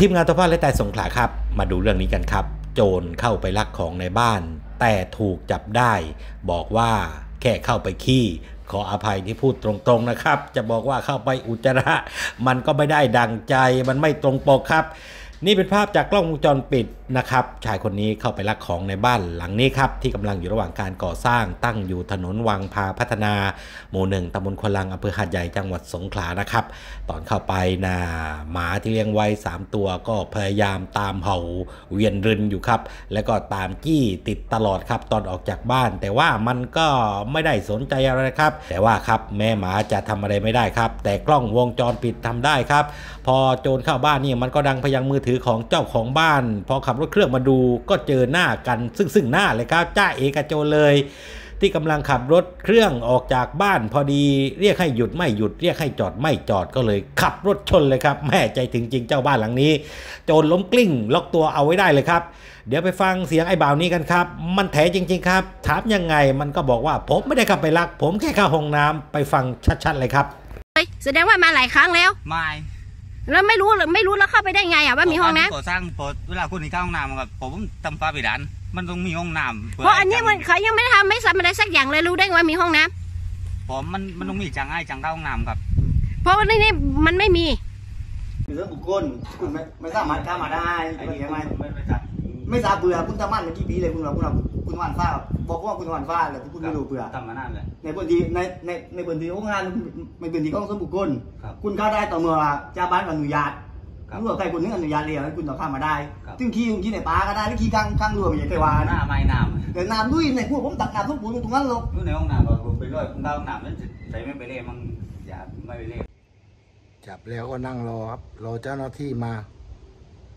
ทีมงานตัวพ่อและแต่สงขลาครับ มาดูเรื่องนี้กันครับ โจรเข้าไปลักของในบ้าน แต่ถูกจับได้ บอกว่าแค่เข้าไปขี้ขออภัยที่พูดตรงๆนะครับ จะบอกว่าเข้าไปอุจจาระมันก็ไม่ได้ดังใจมันไม่ตรงปกครับ นี่เป็นภาพจากกล้องวงจรปิดนะครับชายคนนี้เข้าไปลักของในบ้านหลังนี้ครับที่กำลังอยู่ระหว่างการก่อสร้างตั้งอยู่ถนนวังพาพัฒนา หมู่หนึ่งตำบลควลังอำเภอหาดใหญ่จังหวัดสงขลานะครับ ตอนเข้าไปนะหมาที่เลี้ยงไว้ 3 ตัวก็พยายามตามเห่าเวียนรึนอยู่ครับ แล้วก็ตามจี้ติดตลอดครับ ตอนออกจากบ้าน แต่ว่ามันก็ไม่ได้สนใจอะไรครับ แต่ว่าครับแม่หมาจะทำอะไรไม่ได้ครับ แต่กล้องวงจรปิดทำได้ครับ พอโจรเข้าบ้านนี่มันก็ดังพยังมือถือของเจ้าของบ้านพอขับรถเครื่องมาดูก็เจอหน้ากันซึ่งซึ่งหน้าเลยครับจ้าเอกบโจรเลย ที่กำลังขับรถเครื่องออกจากบ้านพอดีเรียกให้หยุดไม่หยุดเรียกให้จอดไม่จอดก็เลย ขับรถชนเลยครับแม่ใจถึงจริงเจ้าบ้านหลังนี้ โจรล้มกลิ้งล็อกตัวเอาไว้ได้เลยครับ เดี๋ยวไปฟังเสียงไอ้บ่าวนี้กันครับ มันแถจริง ๆ ครับ ถามยังไงมันก็บอกว่าผมไม่ได้ขับไปลัก ผมแค่เข้าห้องน้ำไปฟังชัดๆเลยครับเฮ้ยแสดงว่ามาหลายครั้งแล้วไม่ แล้วไม่รู้ไม่รู้แล้วเข้าไปได้ไงอะว่ามีห้องน้ก่อสร้างพอเวลาคุณนี่เข้าห้องน้ำกับผมทำฟ้าไปดันมันต้องมีห้องน้ำำเพราะอันนี้มันเขายังไม่ได้ทำไม่ทำอะไรสักอย่างเลยรู้ได้ไงว่ามีห้องน้ำผมมันมันต้องมีจังไอ้จังเข้าห้องน้ำครับเพราะว่านี่นี่มันไม่มีเรื่องบุคคลคุณไม่ไม่สามารถเข้ามาได้ไอ้ไม่นี่ใช่ไหมไม่ไม่จัด ไม่ทราบเบื่อคุณทำมันมากี่ปีเลยคุณว่าคุณว่าคุณวันฟ้าบอกว่าคุณวันฟ้าเลยคุณไม่รู้เบื่อทำมานานเลยในพื้นที่ในในในพื้นที่ของงานในพื้นที่ของส่วนบุคคลครับคุณเข้าได้ต่อเมื่อเจ้าบ้านอนุญาตครับเมื่อใครคนนึงอนุญาตเรียกให้คุณต่อเข้ามาได้ครับซึ่งขี้คุณขี้ในป่าก็ได้หรือขี้ข้างข้างรั้วไม่ใช่เคยว่าหน้านะไม่น้แต่น้ำด้วยในพวกผมตักน้ำทุกปูนตรงนั้นหรอกำอยู่ในห้องน้ำผมไปด้วยผมเข้าห้องน้ำแล้วใส่ไม่ไปเล่มันอย่าไม่ไปเล่จับแล้วก็นั่งรอครับรอเจ้าหน้าที่มา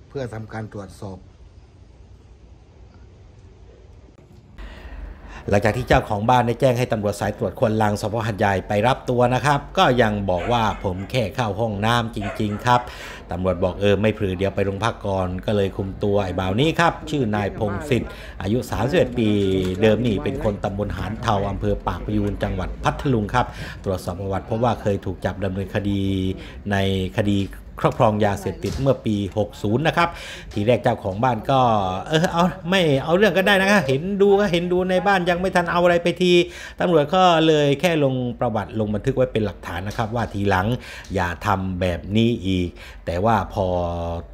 เพื่อทำการตรวจสอบ หลังจากที่เจ้าของบ้านได้แจ้งให้ตำรวจสายตรวจคนลังสพหัดใหญ่ไปรับตัวนะครับ ก็ยังบอกว่าผมแค่เข้าห้องน้ำจริง ๆ ครับตำรวจบอกเออไม่พลือเดียวไปโรงพักก่อนก็เลยคุมตัวไอ้บ่าวนี้ครับ ชื่อนายพงศิษฐ์อายุ 31 ปี เดิมนี่เป็นคนตำบลหานเทาอำเภอปากพยูนจังหวัดพัทลุงครับ ตรวจสอบประวัติเพราะว่าเคยถูกจับดำเนินคดีในคดี ครอบครองยาเสพติดเมื่อปี 60 นะครับ ทีแรกเจ้าของบ้านก็ เออเอาไม่เอาเรื่องก็ได้นะครับเห็นดูก็เห็นดูในบ้านยังไม่ทันเอาอะไรไปทีตำรวจก็เลยแค่ลงประวัติลงบันทึกไว้เป็นหลักฐานนะครับ ว่าทีหลังอย่าทำแบบนี้อีก แต่ว่าพอ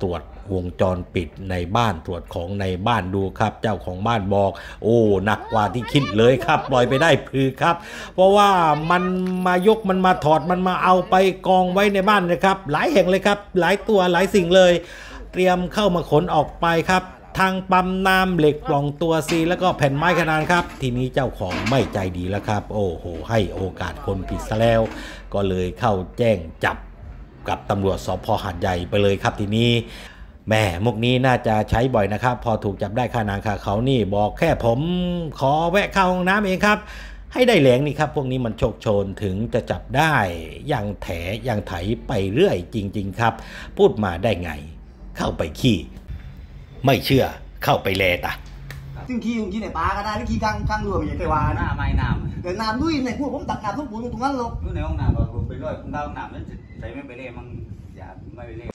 ตรวจวงจรปิดในบ้านตรวจของในบ้านดูครับ เจ้าของบ้านบอก โอ้หนักกว่าที่คิดเลยครับ ปล่อยไปได้พือครับ เพราะว่ามันมายกมันมาถอดมันมาเอาไปกองไว้ในบ้านนะครับ หลายแห่งเลยครับหลายตัวหลายสิ่งเลย เตรียมเข้ามาขนออกไปครับทางปั๊มน้ำเหล็กปล่องตัวซีแล้วก็แผ่นไม้ขนาดครับ ทีนี้เจ้าของไม่ใจดีแล้วครับ โอ้โห ให้โอกาสคนผิดซะแล้ว ก็เลยเข้าแจ้งจับกับตำรวจสพหาดใหญ่ไปเลยครับทีนี้แม่มุกนี้น่าจะใช้บ่อยนะครับ พอถูกจับได้ค่านางค่าเขานี่บอกแค่ผมขอแวะเข้าห้องน้ำเองครับ ให้ได้แหลงนี่ครับ พวกนี้มันโชคโชนถึงจะจับได้อย่างแถอย่างไถไปเรื่อยจริง ๆ ครับ พูดมาได้ไง เข้าไปขี้ ไม่เชื่อเข้าไปแลตะซึ่งขี้คุณขี้ในป่าก็ได้หรือขี้ข้างข้างรั้วไม่ใช่เคยว่าหน้านะไม่น้แต่น้ำด้วยในพวกผมตักน้ำทุกปูนตรงนั้นหรอกำอยู่ในห้องน้ำผมไปด้วยผมเข้าห้องน้ำแล้วใส่ไม่ไปเล่มันอย่าไม่ไปเล่